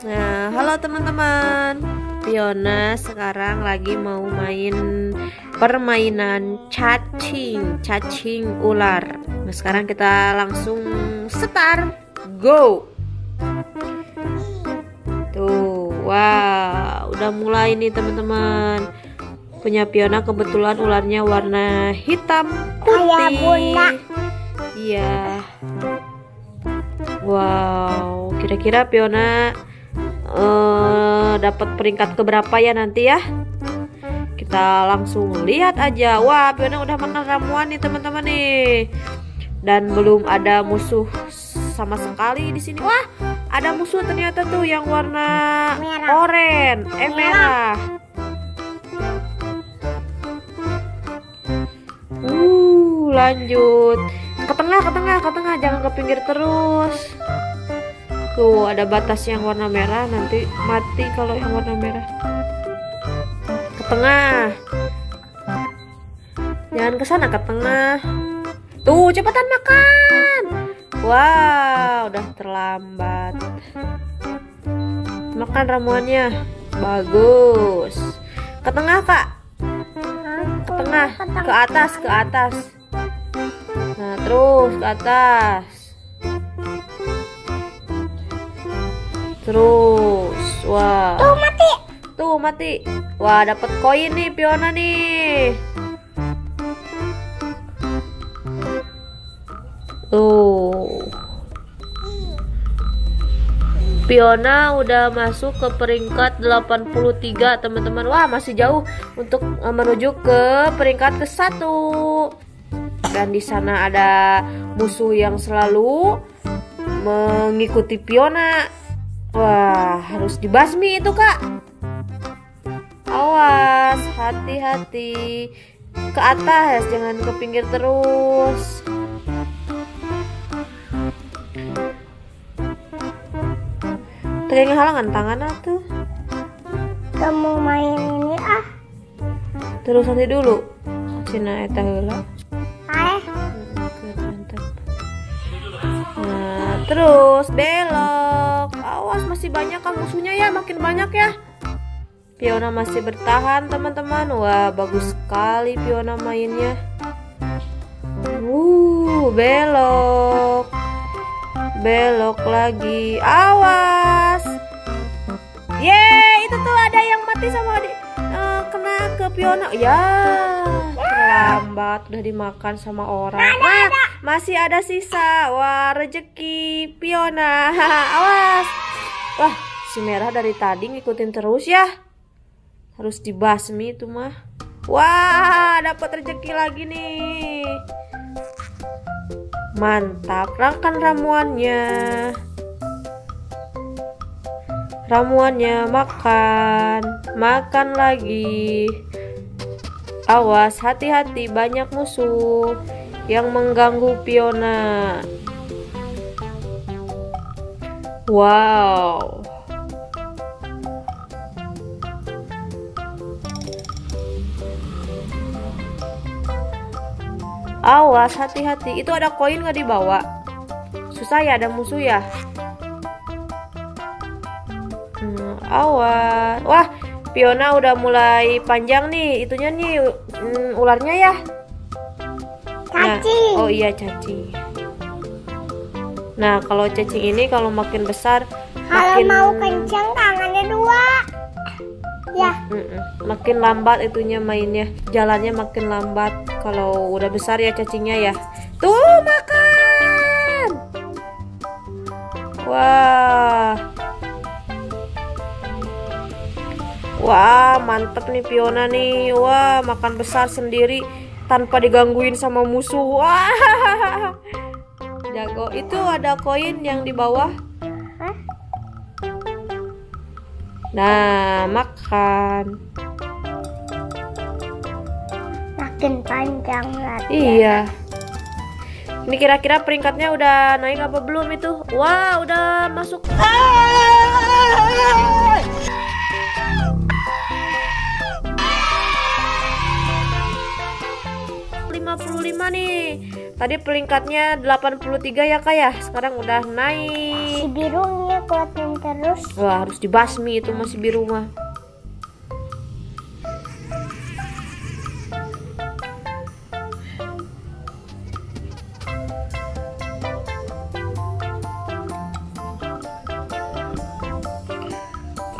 Nah, halo teman-teman. Fiona sekarang lagi mau main permainan cacing, cacing ular. Nah, sekarang kita langsung start. Go. Tuh, wow, udah mulai nih teman-teman. Punya Fiona kebetulan ularnya warna hitam putih. Iya. Wow, kira-kira Fiona eh dapat peringkat keberapa ya nanti ya? Kita langsung lihat aja. Wah, Fiona udah makan ramuan nih teman-teman nih. Dan belum ada musuh sama sekali di sini. Wah, ada musuh ternyata tuh yang warna Merah. oranye, eh merah. Uh, lanjut ke tengah, ke tengah, ke tengah, jangan ke pinggir terus. Tuh, ada batas yang warna merah, nanti mati kalau yang warna merah. Ke tengah. Jangan ke sana, ke tengah. Tuh, cepetan makan. Wow, udah terlambat. Makan ramuannya. Bagus. Ke tengah, Kak. Ke tengah, ke atas, ke atas. Nah, terus ke atas. Terus. Wah. Tuh mati. Tuh mati. Wah, dapat koin nih Fiona nih. Tuh. Fiona udah masuk ke peringkat 83 teman-teman. Wah, masih jauh untuk eh, menuju ke peringkat ke satu. Dan di sana ada musuh yang selalu mengikuti Fiona. Wah, harus dibasmi itu, Kak. Awas, hati-hati. Ke atas, jangan ke pinggir terus. Tegang halangan tangan tuh. Kamu main ini ah. Terus nanti dulu. Cina eta heula. Nah, terus belok. Masih banyak kan musuhnya ya, makin banyak ya. Fiona masih bertahan teman-teman. Wah, bagus sekali Fiona mainnya. Wuh, belok. Belok lagi. Awas. Yeay, itu tuh ada yang mati sama di, eh, kena ke Fiona. Ya, terlambat udah dimakan sama orang. Wah, masih ada sisa. Wah, rezeki Fiona. Awas. Wah, si merah dari tadi ngikutin terus ya. Harus dibasmi itu mah. Wah, dapat rezeki lagi nih. Mantap, rangkan ramuannya. Ramuannya makan, makan lagi. Awas, hati-hati banyak musuh yang mengganggu Fiona. Wow. Awas, hati-hati. Itu ada koin nggak dibawa? Susah ya, ada musuh ya. Hmm, awas. Wah, Fiona udah mulai panjang nih. Itunya nih mm, ularnya ya. Nah, Cacing. oh iya cacing. Nah, kalau cacing ini kalau makin besar Kalau makin mau kencang tangannya dua. Ya. Makin lambat itunya mainnya. Jalannya makin lambat kalau udah besar ya cacingnya ya. Tuh makan. Wah. Wah, mantep nih Fiona nih. Wah, makan besar sendiri tanpa digangguin sama musuh. Wah. Jago. Itu ada koin yang di bawah. Nah, makan. Makin panjang lagi. Iya. Ini kira-kira peringkatnya udah naik apa belum itu? Wah, udah masuk. Ah! 85 nih. Tadi peringkatnya 83 ya Kak ya. Sekarang udah naik. Si birunya kuatin terus. Wah, harus dibasmi itu masih biru mah.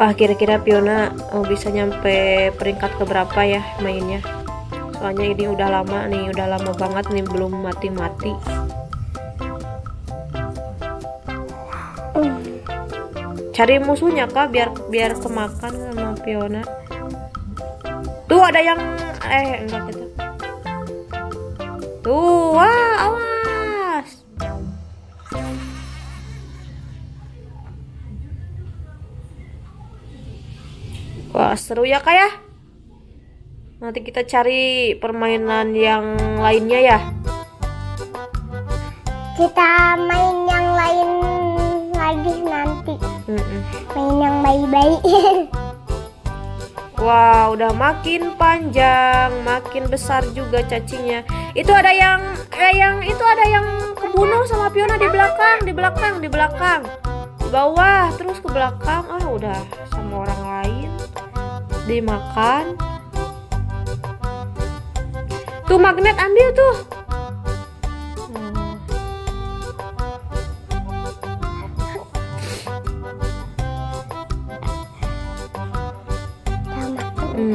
Wah, kira-kira Piona oh, bisa nyampe peringkat keberapa ya mainnya? Soalnya ini udah lama nih, udah lama banget nih belum mati-mati. Cari musuhnya kak biar biar kemakan sama Piona. Tuh ada yang eh enggak gitu. Tuh, wah awas. Wah seru ya kak ya. Nanti kita cari permainan yang lainnya ya. Kita main yang lain lagi nanti. Mm-mm. Main yang bayi-bayi. Wah, udah makin panjang, makin besar juga cacinya. Itu ada yang, ada yang, itu ada yang kebunuh sama Fiona di belakang, di belakang, di belakang, di bawah, terus ke belakang. Ah, udah sama orang lain dimakan. Tuh magnet ambil tuh. Hmm.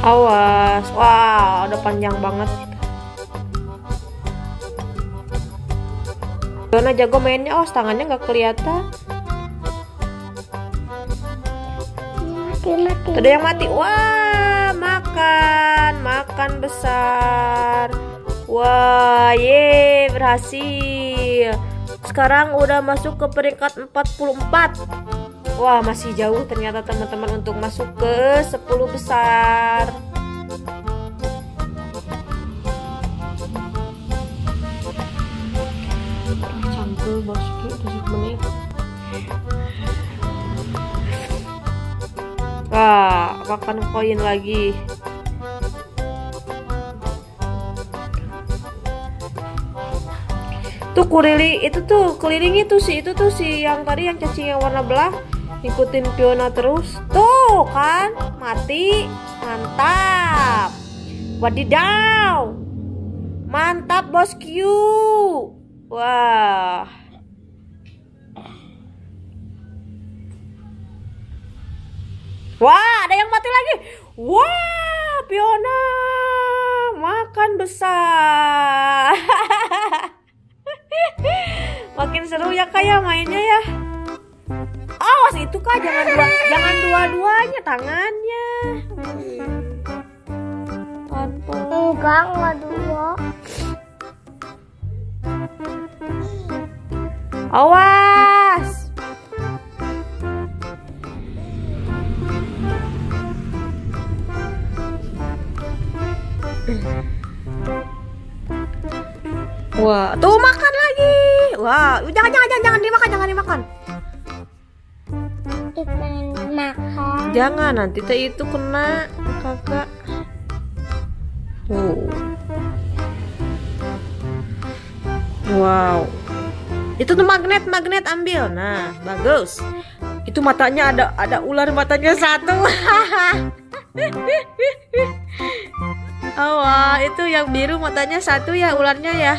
Awas, wah, udah panjang banget. Fiona jago mainnya, oh tangannya nggak kelihatan. Mati-mati. Ada yang mati. Wah, makan, makan besar. Wah, ye, berhasil. Sekarang udah masuk ke peringkat 44. Wah, masih jauh ternyata teman-teman untuk masuk ke 10 besar. Wah, makan koin lagi. Tuh kurili itu tuh keliling itu sih itu tuh si yang tadi yang cacing yang warna belah ikutin Fiona terus. Tuh kan mati. Mantap. Wadidaw. Mantap bos Q. Wah. Wah, ada yang mati lagi. Wah, Fiona makan besar. Makin seru ya kayak mainnya ya. Awas itu kak, jangan dua, jangan dua-duanya tangannya. Tanpa. Enggak, enggak dua. Awas. Wah, tuh makan lagi. Wah, jangan jangan jangan jangan dimakan, jangan dimakan. Makan. Jangan nanti teh itu kena kakak. Tuh. Wow. Itu tuh magnet, magnet ambil. Nah, bagus. Itu matanya ada ada ular matanya satu. oh, wah, itu yang biru matanya satu ya ularnya ya.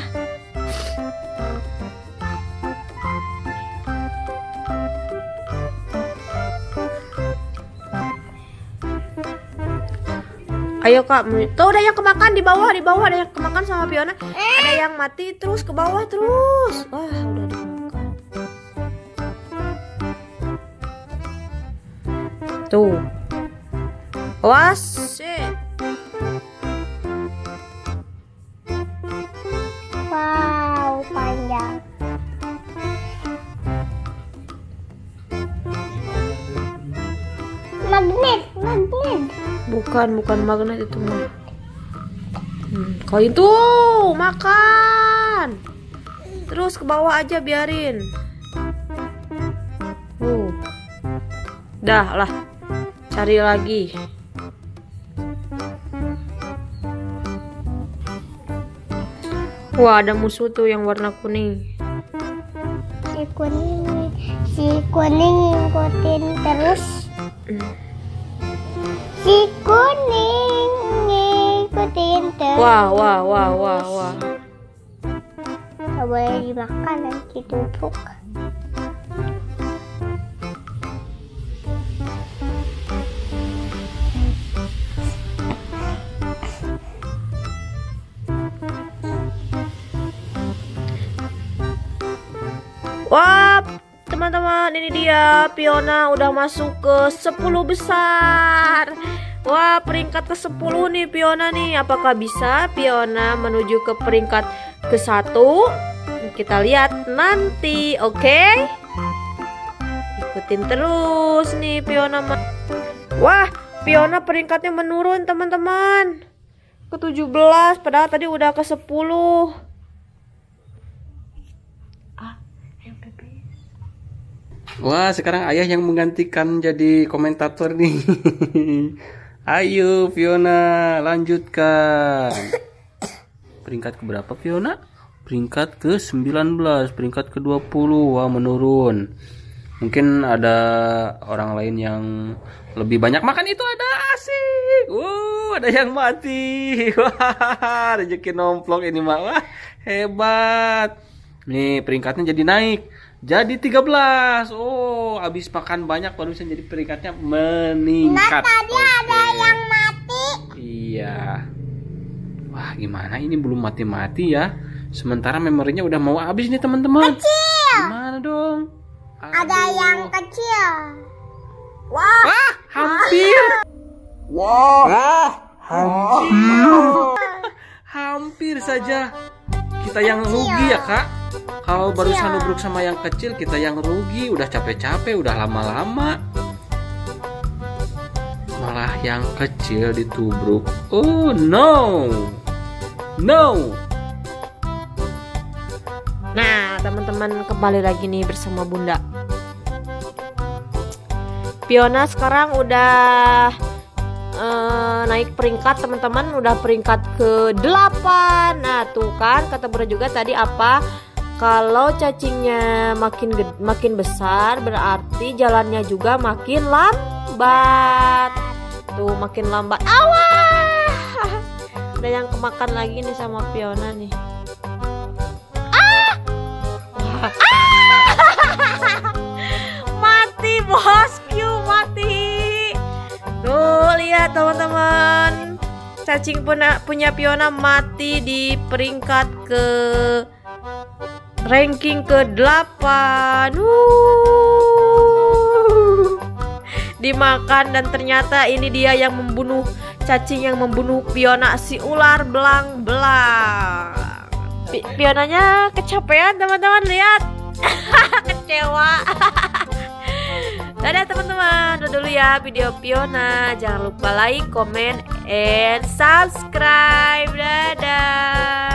Ayo kak, tuh ada yang kemakan di bawah, di bawah ada yang kemakan sama Fiona. Ada yang mati terus ke bawah terus. Wah, udah dimakan. Tuh. Awas, shit. Wow, panjang. Magnet, magnet. Bukan, bukan magnet itu mah. Koin tuh, makan. Terus ke bawah aja biarin. Uh. Dah lah. Cari lagi. Wah, ada musuh tuh yang warna kuning. Si kuning, si kuning ngikutin terus. Hmm. Si kuning ngikutin terus. Wah, wah, wah, wah, wah. Gak boleh dimakan nanti tubruk. Wah, teman-teman ini dia Piona udah masuk ke 10 besar. Wah, peringkat ke-10 nih Piona nih. Apakah bisa Piona menuju ke peringkat ke-1? Kita lihat nanti, oke? Okay? Ikutin terus nih Piona. Wah, Piona peringkatnya menurun, teman-teman. Ke-17 padahal tadi udah ke-10. Wah, sekarang ayah yang menggantikan jadi komentator nih. Ayo Fiona, lanjutkan. Peringkat ke berapa Fiona? Peringkat ke 19, peringkat ke 20. Wah, menurun. Mungkin ada orang lain yang lebih banyak makan itu ada asik. Wow, ada yang mati. Wah, rezeki nomplok ini mah. Wah, hebat. Nih, peringkatnya jadi naik. Jadi 13. Oh, habis makan banyak baru bisa jadi peringkatnya meningkat. Tadi ada Oke. yang mati. Iya. Wah, gimana ini belum mati-mati ya? Sementara memorinya udah mau habis nih, teman-teman. Gimana dong? Ada Aduh. yang kecil. Wah, Wah, hampir. Wah, hampir. hampir saja. Kita yang rugi ya, Kak. Kalau barusan nubruk sama yang kecil, kita yang rugi. Udah capek-capek, udah lama-lama. Malah yang kecil ditubruk. Oh, no. No. Nah, teman-teman kembali lagi nih bersama Bunda. Piona sekarang udah eh, naik peringkat teman-teman, udah peringkat ke 8. Nah, tuh kan kata Bunda juga tadi apa? Kalau cacingnya makin makin besar berarti jalannya juga makin lambat. Tuh makin lambat. Awah! Ada yang kemakan lagi nih sama Piona nih. mati bosku mati tuh lihat teman-teman cacing punya punya Piona mati di peringkat ke ranking ke 8 dimakan dan ternyata ini dia yang membunuh cacing yang membunuh Piona si ular belang-belang Pi- Pionanya kecapean teman-teman lihat kecewa Dadah teman-teman, udah dulu ya video Piona. Jangan lupa like, comment, and subscribe. Dadah.